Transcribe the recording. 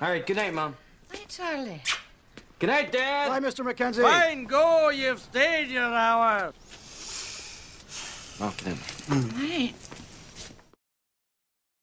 All right, good night, Mom. Hey, Charlie. Good night, Dad. Bye, Mr. Mackenzie. Fine, go. You've stayed your hour. Oh,